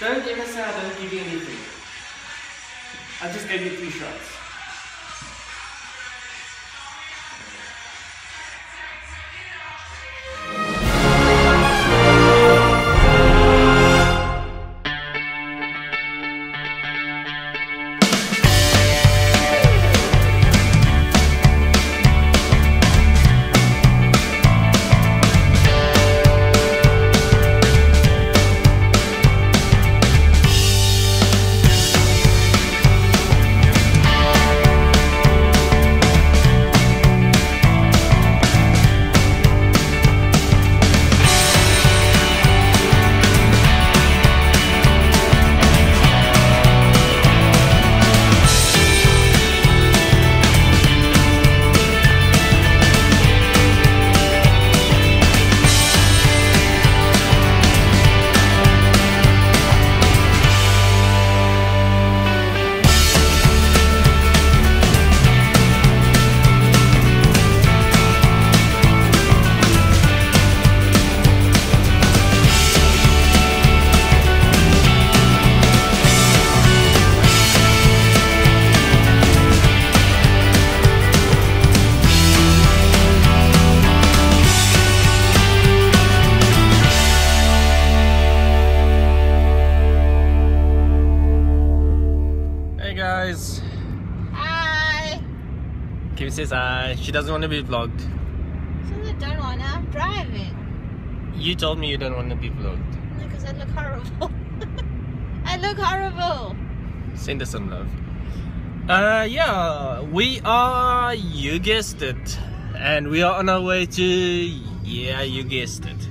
Don't ever say I don't give you anything. I just gave you three shots. Says hi. She doesn't want to be vlogged. So I don't want to. I'm driving. You told me you don't want to be vlogged. Because I look horrible. I look horrible. Send us some love. Uh, yeah, we are, you guessed it, and we are on our way to, yeah, you guessed it.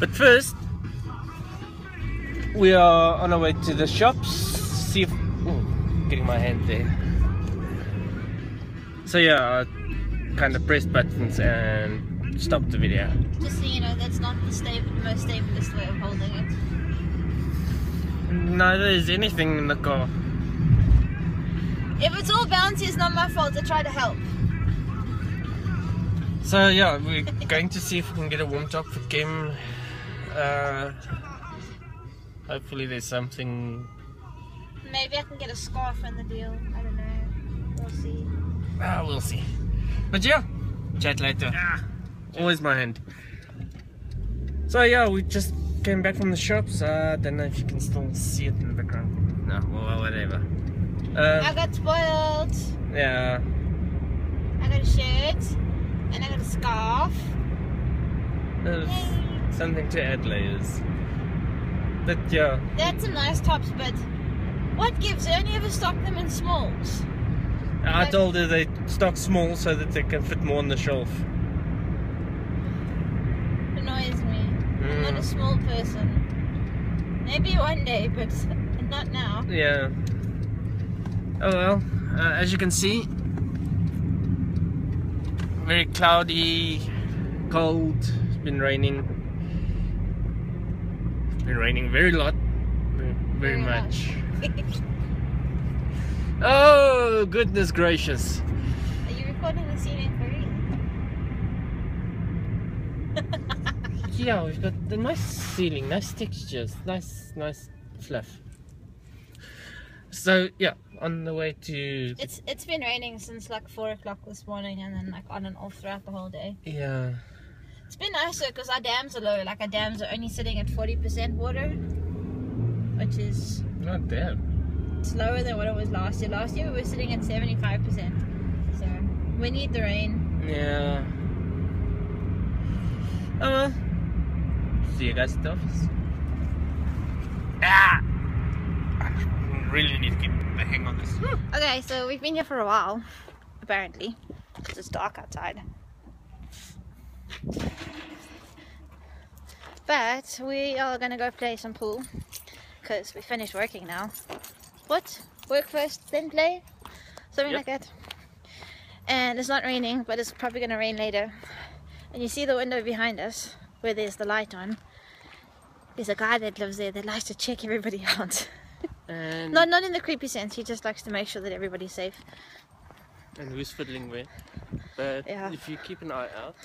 But first, we are on our way to the shops, see if, oh, getting my hand there. So yeah, I kind of pressed buttons and stopped the video. Just so you know, that's not the stable, most stablest way of holding it. Neither is anything in the car. If it's all bouncy, it's not my fault. I try to help. So yeah, we're going to see if we can get a warm top for Kim. Uh, hopefully there's something. Maybe I can get a scarf in the deal. I don't know. We'll see. Ah, we'll see. But yeah, chat later. Ah, always my hand. So yeah, we just came back from the shops. Uh, don't know if you can still see it in the background. No, well, whatever. I Um, got spoiled. yeah, I got a shirt. And I got a scarf. there's Yay. something to add layers. But yeah, That's some nice tops, but what gives? They only ever stock them in smalls. I told her they stock small so that they can fit more on the shelf. annoys me. I'm not a Mm. small person. Maybe one day, but not now. Yeah. Oh well, uh, as you can see, very cloudy, cold. It's been raining. It's been raining very lot, very, very Very much. Oh goodness gracious! Are you recording the ceiling for real? Yeah, we've got the nice ceiling, nice textures, nice, nice fluff. So yeah, on the way to It's it's been raining since like four o'clock this morning, and then like on and off throughout the whole day. yeah. It's been nicer because our dams are low. Like our dams are only sitting at forty percent water, which is Not bad. It's lower than what it was last year. Last year we were sitting at seventy five percent. So we need the rain. Yeah. Oh well. See you guys at the office. Ah! I really need to get the hang on this. Okay, so we've been here for a while, apparently. It's just dark outside. But we are gonna go play some pool because we finished working now. What? Work first, then play? Something Yep. like that. And it's not raining, but it's probably gonna rain later. And you see the window behind us where there's the light on. There's a guy that lives there that likes to check everybody out. And, not not in the creepy sense. He just likes to make sure that everybody's safe. and who's fiddling where? But Yeah. if you keep an eye out,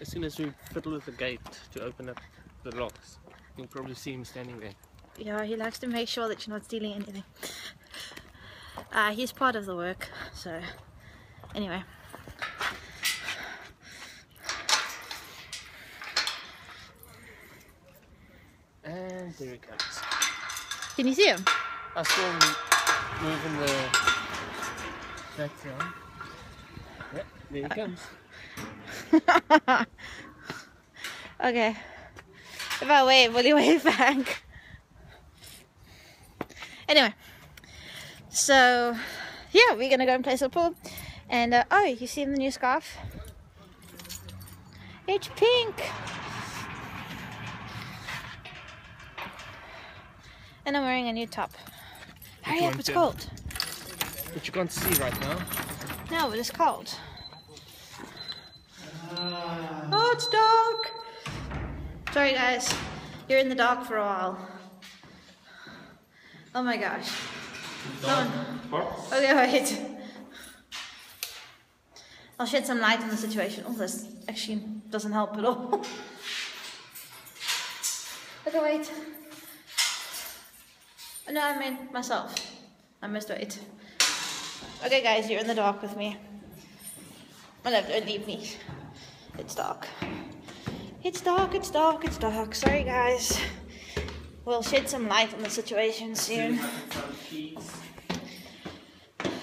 as soon as we fiddle with the gate to open up the locks, you'll probably see him standing there. Yeah, he likes to make sure that you're not stealing anything. Uh, he's part of the work, so anyway. And there he comes. Can you see him? I saw him moving the background. Yep, there he comes. okay. If I wave, will you wave back? Anyway, so yeah, we're gonna go and play some pool. And uh, oh, you see the new scarf? It's pink. And I'm wearing a new top. Hurry up, it's cold. But you can't see right now. No, but it is cold. Oh, it's dark. Sorry, guys. You're in the dark for a while. Oh my gosh. On. Okay, wait. I'll shed some light on the situation. Oh, this actually doesn't help at all. okay, wait. Oh, no, I meant myself. I must wait. Okay, guys, you're in the dark with me. My love, don't leave me. It's dark. It's dark, it's dark, it's dark. Sorry, guys. We'll shed some light on the situation soon.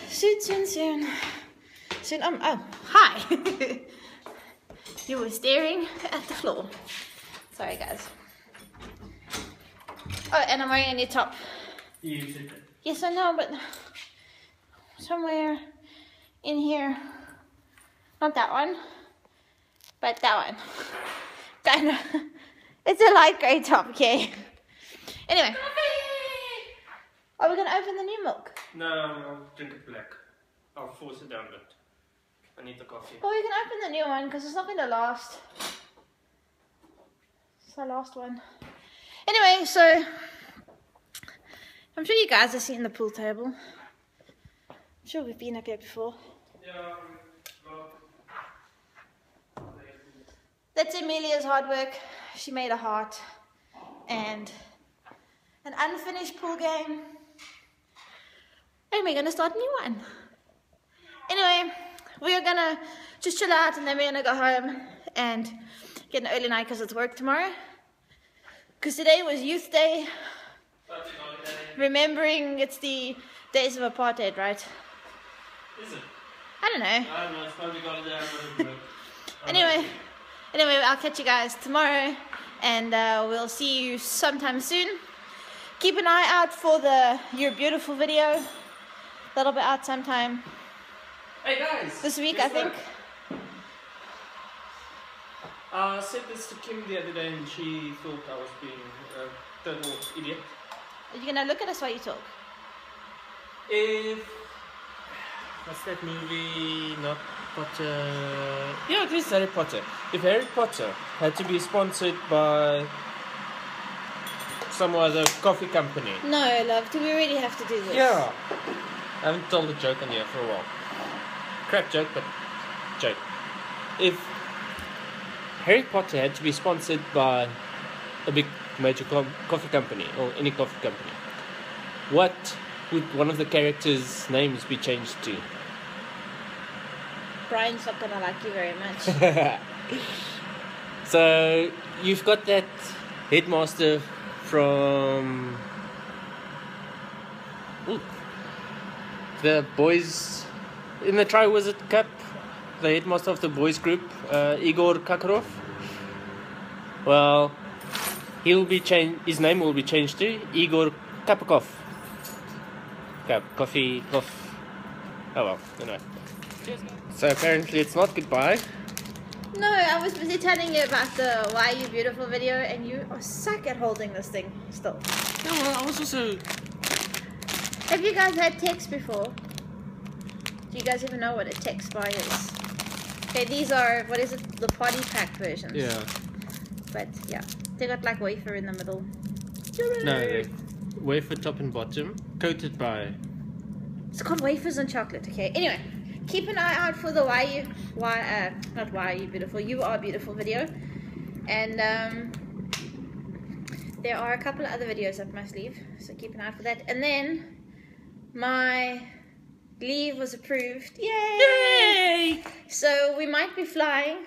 Soon, soon, soon. Soon, um, oh, hi. you were staring at the floor. Sorry, guys. Oh, and I'm wearing a new top. Yes, I know, but somewhere in here, not that one, but that one. Kind of. It's a light grey top, okay? Anyway. Are we going to open the new milk? No, I'll drink it black. I'll force it down a bit. I need the coffee. Well, we can open the new one because it's not going to last. It's the last one. Anyway, so I'm sure you guys have seen the pool table. I'm sure we've been up here before. Yeah, well, That's Amelia's hard work. She made a heart and an unfinished pool game. And we're gonna start a new one. Anyway, we're gonna just chill out and then we're gonna go home and get an early night because it's work tomorrow. Because today was Youth Day, remembering it's the days of apartheid, right? Is it? I don't know. I don't know, it's public holiday. I'm gonna work. I'm Anyway, anyway, I'll catch you guys tomorrow, and uh, we'll see you sometime soon. Keep an eye out for the "You're Beautiful" video. That'll be out sometime Hey guys! this week, I think. what? Uh, I said this to Kim the other day and she thought I was being a total idiot. Are you gonna look at us while you talk? If what's that movie? Not Potter. Yeah, it is Harry Potter. If Harry Potter had to be sponsored by some other coffee company. No, love. Do we really have to do this? Yeah. I haven't told a joke on here for a while. Crap joke, but joke. If Harry Potter had to be sponsored by a big major co- coffee company or any coffee company, what would one of the characters' names be changed to? Brian's not gonna like you very much. so you've got that headmaster from Ooh. the boys in the Triwizard Cup, the headmaster of the boys group, uh, Igor Karkaroff. Well, he'll be changed. His name will be changed to Igor Kapakov. Cup, coffee, coffee. Oh well, anyway. So apparently it's not goodbye. No, I was busy telling you about the "Why You Beautiful" video, and you are suck at holding this thing still. No, I was also Have you guys had Tex before? Do you guys even know what a Tex bar is? Okay, these are what is it? The party pack versions. yeah. But yeah, they got like wafer in the middle. No, wafer top and bottom, coated by It's called wafers and chocolate. Okay. Anyway, keep an eye out for the why you why uh not why are you beautiful you are beautiful video. And um there are a couple of other videos up my sleeve so keep an eye out for that. And then my leave was approved. Yay, Yay! so we might be flying.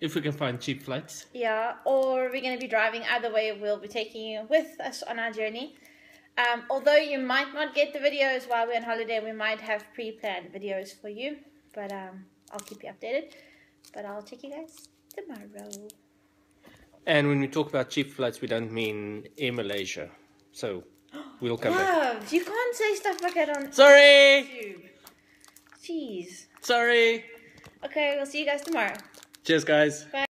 If we can find cheap flights. yeah or we're going to be driving. Either way we'll be taking you with us on our journey um, although you might not get the videos while we're on holiday, we might have pre-planned videos for you. But um, I'll keep you updated. But I'll take you guys tomorrow. And when we talk about cheap flights, we don't mean Air Malaysia. So we'll come back. You can't say stuff like that on Sorry! YouTube. Jeez. Sorry! Okay, we'll see you guys tomorrow. Cheers, guys. Bye.